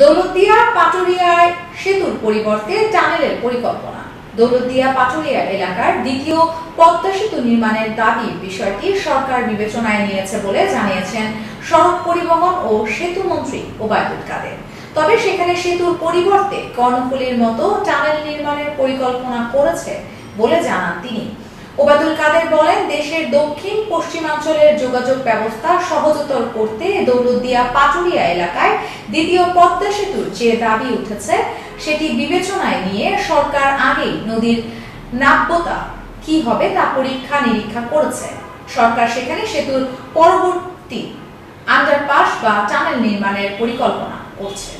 দৌলতদিয়া পাটুরিয়ায় সেতুর পরিবর্তে টানেলের পরিকল্পনা। দৌলতদিয়া পাটুরিয়া এলাকার দ্বিতীয় পদ্মা সেতু নির্মাণের দাবি বিষয়টি সরকার বিবেচনায় নিয়েছে বলে জানিয়েছেন সড়ক পরিবহন ও সেতু মন্ত্রী ওবায়দুল কাদের। তবে সেখানে সেতুর পরিবর্তে কর্ণফুলীর মতো টানেল নির্মাণের পরিকল্পনা করেছে বলে জানান তিনি। ওবায়দুল কাদের বলেন, দেশের দক্ষিণ পশ্চিমাঞ্চলের যোগাযোগ ব্যবস্থা সহজতর করতে দৌলতদিয়া পাটুরিয়া এলাকায় দ্বিতীয় পদ্মা সেতুর যে দাবি উঠেছে, সেটি বিবেচনায় নিয়ে সরকার আগেই নদীর নাব্যতা কি হবে তা পরীক্ষা নিরীক্ষা করেছে। সরকার সেখানে সেতুর পরবর্তী আন্ডারপাস বা টানেল নির্মাণের পরিকল্পনা করছে।